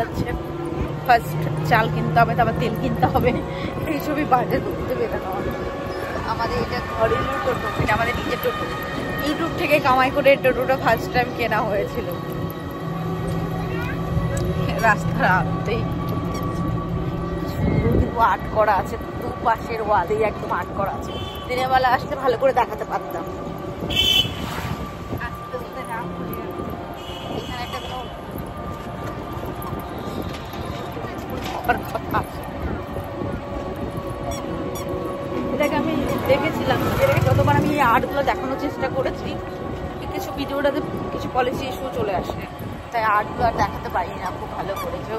যাচ্ছে। ফার্স্ট চাল কিনতে হবে, তারপর তেল কিনতে হবে। এইসবই বাজার করতে বেরোতে হবে। আমাদের এটা ঘরের টোটো এটা আমাদের নিজের টোটো। ইউটিউব থেকে কামাই করে টোটোটা ফার্স্ট টাইম কেনা হয়েছিল। রাস্তার আনতেই কিন্তু আর্ট করা আছে দু পাশের ওয়ালেই একদম আর্ট করা আছে। দিনের বেলা আসলে ভালো করে দেখাতে পারতাম। এটাকে আমি দেখেছিলাম। এটাকে যতবার আমি এই আর্টগুলো দেখানোর চেষ্টা করেছি, কিছু ভিডিওটাতে কিছু পলিসি ইস্যু চলে আসে। তাই আর্টগুলো আর দেখাতে পারি না, খুব ভালো করে। যে